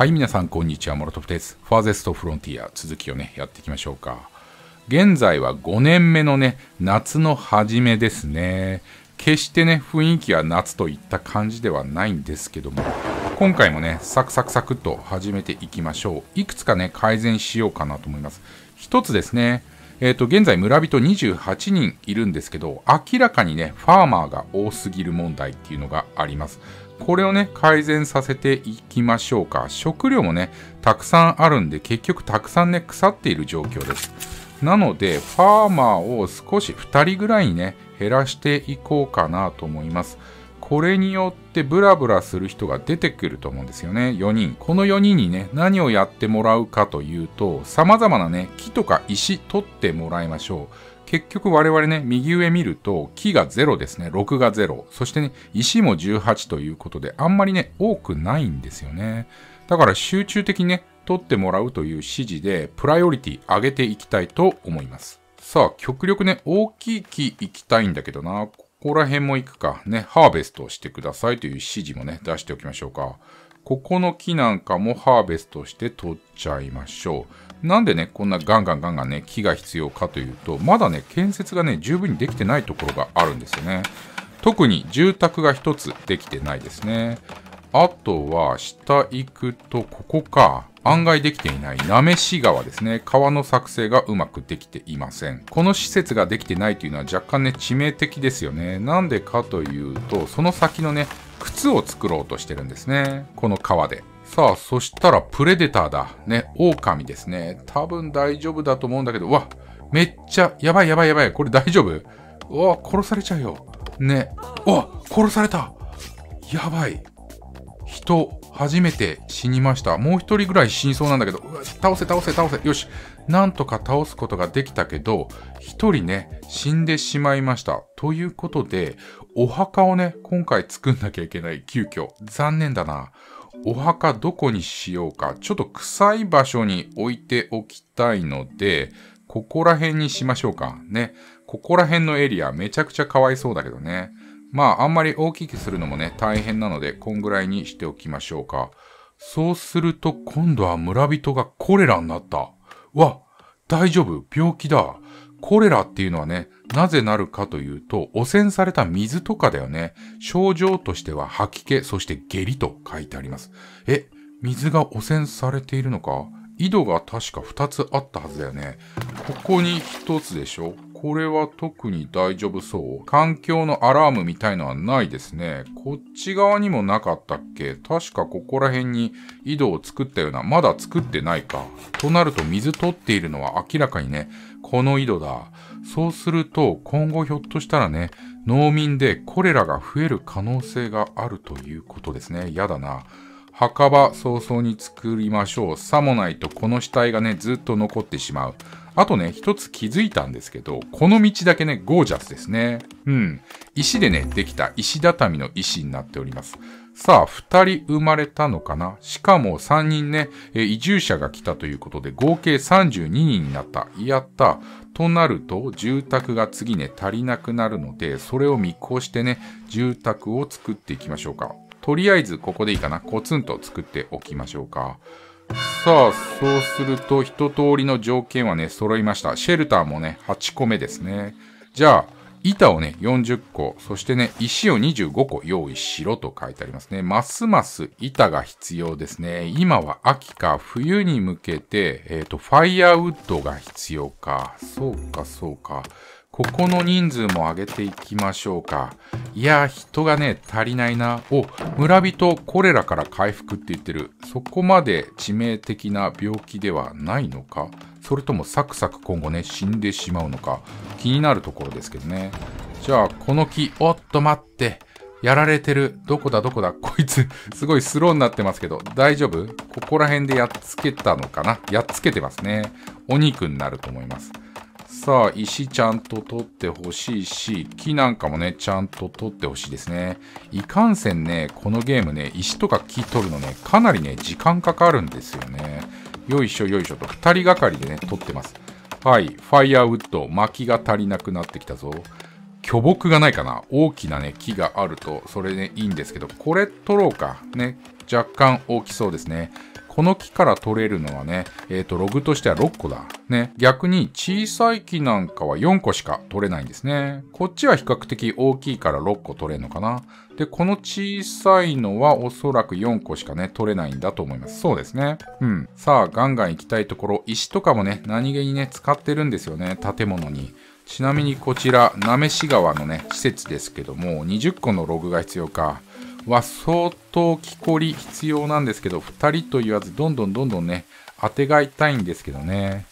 はい、皆さん、こんにちは。モロトフです。ファーゼストフロンティア、続きをね、やっていきましょうか。現在は5年目のね、夏の初めですね。決してね、雰囲気は夏といった感じではないんですけども、今回もね、サクサクサクっと始めていきましょう。いくつかね、改善しようかなと思います。一つですね、えっ、ー、と、現在村人28人いるんですけど、明らかにね、ファーマーが多すぎる問題っていうのがあります。これをね、改善させていきましょうか。食料もね、たくさんあるんで、結局たくさんね、腐っている状況です。なので、ファーマーを少し2人ぐらいにね、減らしていこうかなと思います。これによってブラブラする人が出てくると思うんですよね。4人。この4人にね、何をやってもらうかというと、様々なね、木とか石取ってもらいましょう。結局我々ね、右上見ると、木が0ですね。6が0。そしてね、石も18ということで、あんまりね、多くないんですよね。だから集中的にね、取ってもらうという指示で、プライオリティ上げていきたいと思います。さあ、極力ね、大きい木行きたいんだけどな。ここら辺も行くか。ね、ハーベストをしてくださいという指示もね、出しておきましょうか。ここの木なんかもハーベストして取っちゃいましょう。なんでね、こんなガンガンガンガンね、木が必要かというと、まだね、建設がね、十分にできてないところがあるんですよね。特に住宅が一つできてないですね。あとは、下行くと、ここか。案外できていない、なめし川ですね。川の作成がうまくできていません。この施設ができてないというのは若干ね、致命的ですよね。なんでかというと、その先のね、靴を作ろうとしてるんですね。この川で。さあ、そしたらプレデターだ。ね、狼ですね。多分大丈夫だと思うんだけど、うわ、めっちゃ、やばいやばいやばい。これ大丈夫？うわ、殺されちゃうよ。ね。うわ、殺された。やばい。人、初めて死にました。もう一人ぐらい死にそうなんだけど、倒せ倒せ倒せ。よし。なんとか倒すことができたけど、一人ね、死んでしまいました。ということで、お墓をね、今回作んなきゃいけない。急遽。残念だな。お墓どこにしようか。ちょっと臭い場所に置いておきたいので、ここら辺にしましょうか。ね。ここら辺のエリアめちゃくちゃかわいそうだけどね。まあ、あんまり大きくするのもね、大変なので、こんぐらいにしておきましょうか。そうすると、今度は村人がコレラになった。わ、大丈夫病気だ。コレラっていうのはね、なぜなるかというと、汚染された水とかだよね。症状としては吐き気、そして下痢と書いてあります。え、水が汚染されているのか？井戸が確か2つあったはずだよね。ここに1つでしょ？これは特に大丈夫そう？環境のアラームみたいのはないですね。こっち側にもなかったっけ？確かここら辺に井戸を作ったような、まだ作ってないか。となると水取っているのは明らかにね、この井戸だ。そうすると今後ひょっとしたらね、農民でコレラが増える可能性があるということですね。やだな。墓場早々に作りましょう。さもないとこの死体がね、ずっと残ってしまう。あとね、一つ気づいたんですけど、この道だけね、ゴージャスですね。うん。石でね、できた石畳の石になっております。さあ、二人生まれたのかな？しかも三人ね、移住者が来たということで、合計32人になった。やった。となると、住宅が次ね、足りなくなるので、それを見越してね、住宅を作っていきましょうか。とりあえず、ここでいいかな。コツンと作っておきましょうか。さあ、そうすると一通りの条件はね、揃いました。シェルターもね、8個目ですね。じゃあ、板をね、40個、そしてね、石を25個用意しろと書いてありますね。ますます板が必要ですね。今は秋か冬に向けて、えっ、ー、と、ファイヤーウッドが必要か。そうか、そうか。ここの人数も上げていきましょうか。いや、人がね、足りないな。お、村人コレラから回復って言ってる。そこまで致命的な病気ではないのか？それともサクサク今後ね、死んでしまうのか？気になるところですけどね。じゃあ、この木、おっと待って。やられてる。どこだどこだ？こいつ、すごいスローになってますけど、大丈夫？ここら辺でやっつけたのかな？やっつけてますね。お肉になると思います。さあ、石ちゃんと取ってほしいし、木なんかもね、ちゃんと取ってほしいですね。いかんせんね、このゲームね、石とか木取るのね、かなりね、時間かかるんですよね。よいしょよいしょと、二人がかりでね、取ってます。はい、ファイアウッド、薪が足りなくなってきたぞ。巨木がないかな大きなね、木があると、それで、ね、いいんですけど、これ取ろうか。ね、若干大きそうですね。この木から取れるのはね、えっ、ー、と、ログとしては6個だ。ね。逆に小さい木なんかは4個しか取れないんですね。こっちは比較的大きいから6個取れるのかな。で、この小さいのはおそらく4個しかね、取れないんだと思います。そうですね。うん。さあ、ガンガン行きたいところ、石とかもね、何気にね、使ってるんですよね。建物に。ちなみにこちら、なめし川のね、施設ですけども、20個のログが必要か。は相当木こり必要なんですけど、2人と言わず、どんどんどんどんね、当てがいたいんですけどね。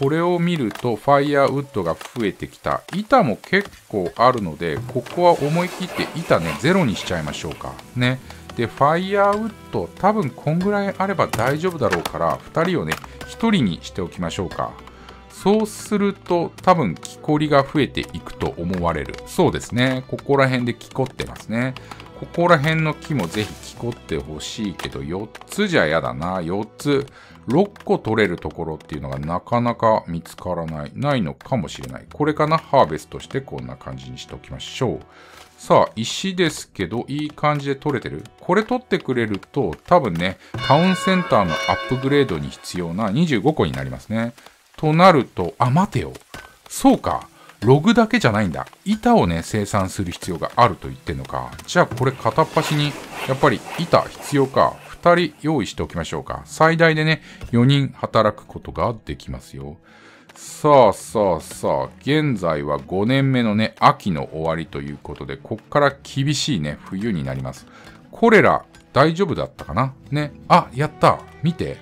これを見ると、ファイヤーウッドが増えてきた。板も結構あるので、ここは思い切って板ね、ゼロにしちゃいましょうか。ね。で、ファイヤーウッド、多分こんぐらいあれば大丈夫だろうから、2人をね、1人にしておきましょうか。そうすると多分木こりが増えていくと思われる。そうですね。ここら辺で木こってますね。ここら辺の木もぜひ木こってほしいけど、4つじゃやだな。4つ。6個取れるところっていうのがなかなか見つからない。ないのかもしれない。これかな？ハーベストしてこんな感じにしておきましょう。さあ、石ですけど、いい感じで取れてる？これ取ってくれると、多分ね、タウンセンターのアップグレードに必要な25個になりますね。となると、あ、待てよ。そうか。ログだけじゃないんだ。板をね、生産する必要があると言ってんのか。じゃあこれ片っ端に、やっぱり板必要か。2人用意しておきましょうか。最大でね、4人働くことができますよ。さあさあさあ、現在は5年目のね、秋の終わりということで、こっから厳しいね、冬になります。コレラ、大丈夫だったかな？ね。あ、やった。見て。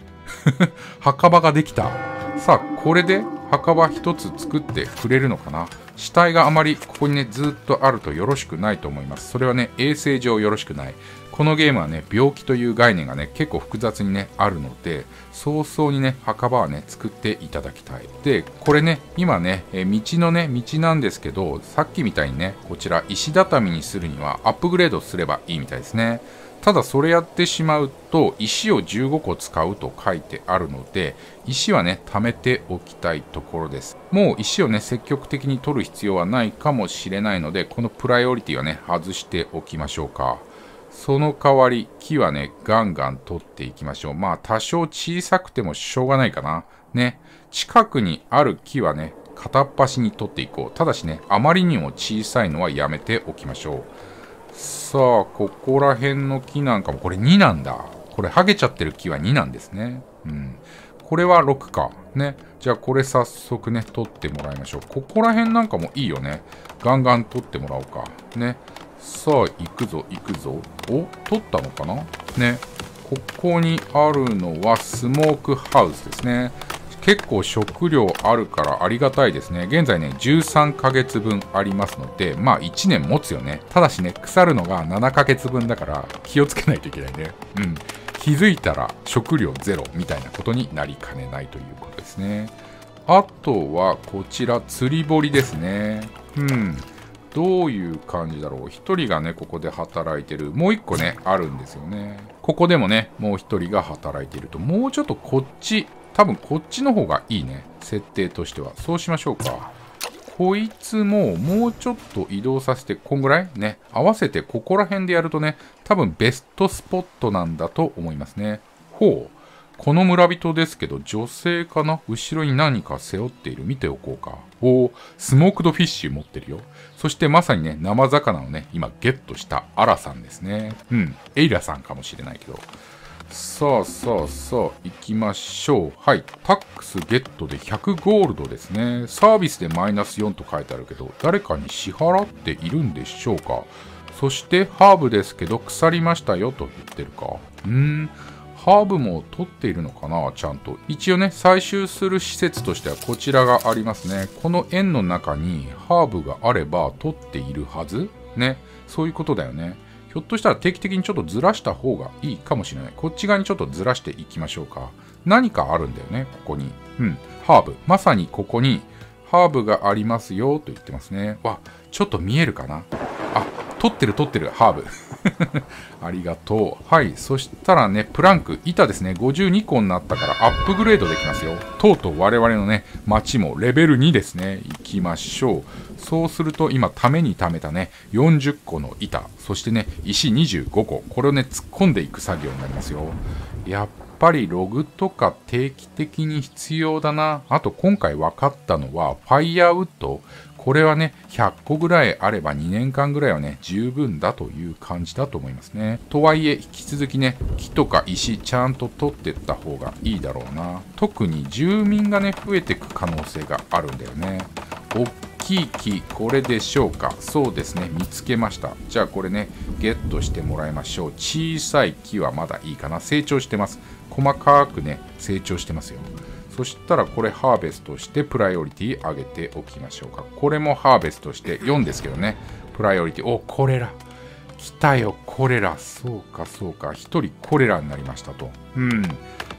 墓場ができた。さあ、これで墓場一つ作ってくれるのかな？死体があまりここにね、ずっとあるとよろしくないと思います。それはね、衛生上よろしくない。このゲームはね、病気という概念がね、結構複雑にね、あるので、早々にね、墓場はね、作っていただきたい。で、これね、今ね、え道のね、道なんですけど、さっきみたいにね、こちら石畳にするにはアップグレードすればいいみたいですね。ただそれやってしまうと石を15個使うと書いてあるので石はね貯めておきたいところですもう石をね積極的に取る必要はないかもしれないのでこのプライオリティはね外しておきましょうかその代わり木はねガンガン取っていきましょうまあ多少小さくてもしょうがないかなね近くにある木はね片っ端に取っていこうただしねあまりにも小さいのはやめておきましょうさあ、ここら辺の木なんかも、これ2なんだ。これ、ハゲちゃってる木は2なんですね。うん。これは6か。ね。じゃあ、これ早速ね、取ってもらいましょう。ここら辺なんかもいいよね。ガンガン取ってもらおうか。ね。さあ、行くぞ、行くぞ。お取ったのかな？ね。ここにあるのはスモークハウスですね。結構食料あるからありがたいですね。現在ね、13ヶ月分ありますので、まあ1年持つよね。ただしね、腐るのが7ヶ月分だから気をつけないといけないね。うん。気づいたら食料ゼロみたいなことになりかねないということですね。あとはこちら釣り堀ですね。うん。どういう感じだろう？一人がね、ここで働いてる。もう一個ね、あるんですよね。ここでもね、もう一人が働いていると。もうちょっとこっち多分こっちの方がいいね。設定としては。そうしましょうか。こいつももうちょっと移動させて、こんぐらいね。合わせてここら辺でやるとね、多分ベストスポットなんだと思いますね。ほう。この村人ですけど、女性かな？後ろに何か背負っている？見ておこうか。おー、スモークドフィッシュ持ってるよ。そしてまさにね、生魚をね、今ゲットしたアラさんですね。うん。エイラさんかもしれないけど。さあさあさあ、行きましょう。はい。タックスゲットで100ゴールドですね。サービスでマイナス4と書いてあるけど、誰かに支払っているんでしょうか？そして、ハーブですけど、腐りましたよと言ってるか？うーん。ハーブも取っているのかなちゃんと。一応ね、採集する施設としてはこちらがありますね。この円の中にハーブがあれば取っているはずね。そういうことだよね。ひょっとしたら定期的にちょっとずらした方がいいかもしれない。こっち側にちょっとずらしていきましょうか。何かあるんだよね、ここに。うん。ハーブ。まさにここにハーブがありますよと言ってますね。わ、ちょっと見えるかな、取ってる取ってる、ハーブ。ありがとう。はい。そしたらね、プランク、板ですね、52個になったからアップグレードできますよ。とうとう我々のね、街もレベル2ですね。行きましょう。そうすると今ために貯めたね40個の板そしてね石25個これをね突っ込んでいく作業になりますよやっぱりログとか定期的に必要だな。あと今回分かったのは、ファイヤーウッド。これはね、100個ぐらいあれば2年間ぐらいはね、十分だという感じだと思いますね。とはいえ、引き続きね、木とか石ちゃんと取ってった方がいいだろうな。特に住民がね、増えていく可能性があるんだよね。大きい木、これでしょうかそうですね、見つけました。じゃあこれね、ゲットしてもらいましょう。小さい木はまだいいかな。成長してます。細かくね、成長してますよ。そしたらこれハーベストしてプライオリティ上げておきましょうか。これもハーベストして4ですけどね。プライオリティ。お、これら。来たよ、これら。そうか、そうか。1人これらになりましたと。うん。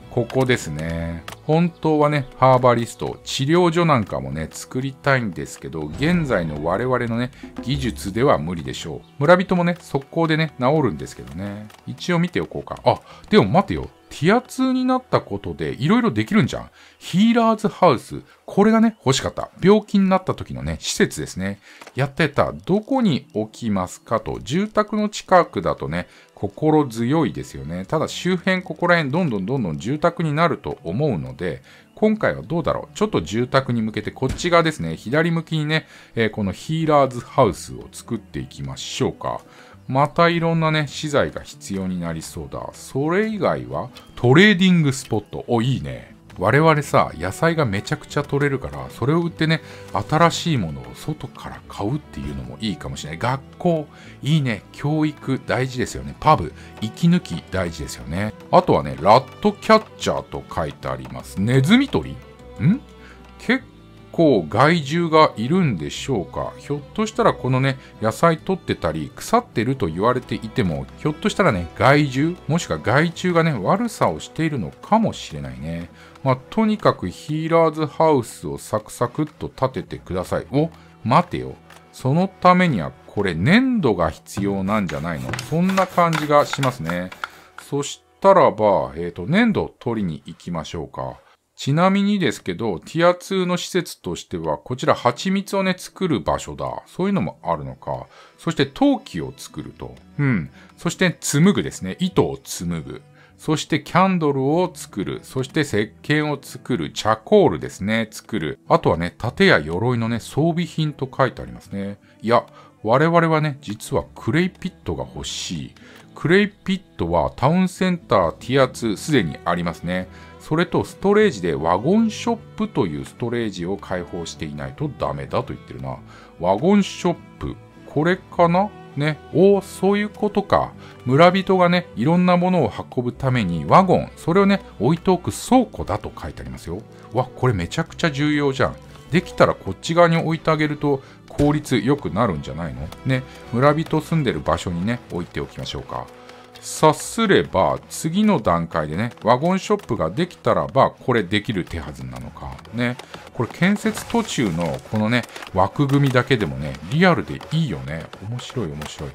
ここですね。本当はね、ハーバリスト、治療所なんかもね、作りたいんですけど、現在の我々のね、技術では無理でしょう。村人もね、速攻でね、治るんですけどね。一応見ておこうか。あ、でも待てよ。ティア2になったことでいろいろできるんじゃん。ヒーラーズハウス。これがね、欲しかった。病気になった時のね、施設ですね。やってた。どこに置きますかと。住宅の近くだとね、心強いですよね。ただ周辺ここら辺どんどんどんどん住宅になると思うので、今回はどうだろうちょっと住宅に向けてこっち側ですね、左向きにね、えー、このヒーラーズハウスを作っていきましょうか。またいろんなね、資材が必要になりそうだ。それ以外は trading spot。お、いいね。我々さ、野菜がめちゃくちゃ取れるから、それを売ってね、新しいものを外から買うっていうのもいいかもしれない。学校、いいね。教育、大事ですよね。パブ、息抜き、大事ですよね。あとはね、 rat catcher と書いてあります。ネズミ捕り？ん？結構害獣がいるんでしょうか？ひょっとしたらこのね、野菜取ってたり、腐ってると言われていても、ひょっとしたらね、害獣、もしくは害虫がね、悪さをしているのかもしれないね。まあ、とにかくヒーラーズハウスをサクサクっと立ててください。お、待てよ。そのためにはこれ粘土が必要なんじゃないの？そんな感じがしますね。そしたらば、えっ、ー、と、粘土取りに行きましょうか。ちなみにですけど、ティア2の施設としては、こちら蜂蜜をね、作る場所だ。そういうのもあるのか。そして陶器を作ると。うん。そして紡ぐですね。糸を紡ぐ。そしてキャンドルを作る。そして石鹸を作る。チャコールですね。作る。あとはね、盾や鎧のね、装備品と書いてありますね。いや、我々はね、実はクレイピットが欲しい。クレイピットはタウンセンターティア2すでにありますね。それとストレージでワゴンショップというストレージを開放していないとダメだと言ってるな。ワゴンショップ。これかな？ね。おおそういうことか。村人がね、いろんなものを運ぶためにワゴン、それをね、置いておく倉庫だと書いてありますよ。わ、これめちゃくちゃ重要じゃん。できたらこっち側に置いてあげると効率良くなるんじゃないの？ね。村人住んでる場所にね、置いておきましょうか。さすれば、次の段階でね、ワゴンショップができたらば、これできる手はずなのか。ね。これ建設途中のこのね、枠組みだけでもね、リアルでいいよね。面白い面白い。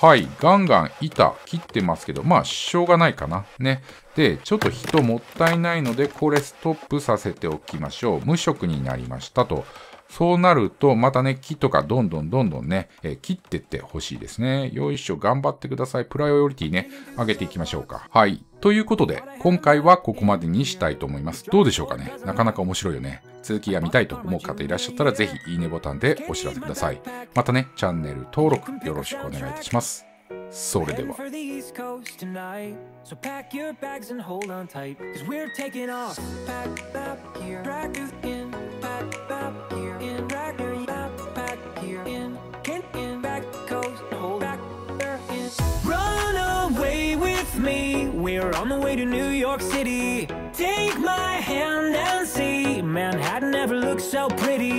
はい、ガンガン板切ってますけど、まあ、しょうがないかな。ね。で、ちょっと人もったいないので、これストップさせておきましょう。無色になりましたと。そうなると、またね、木とかどんどんどんどんね、えー、切ってってほしいですね。よいしょ、頑張ってください。プライオリティね、上げていきましょうか。はい。ということで、今回はここまでにしたいと思います。どうでしょうかねなかなか面白いよね。続きが見たいと思う方いらっしゃったら、ぜひいいねボタンでお知らせください。またね、チャンネル登録よろしくお願いいたします。それでは。So pack your bags and hold on tight, cause we're taking off. Pack up here, drag in, on the way to New York City. Take my hand and see. Manhattan never looked so pretty.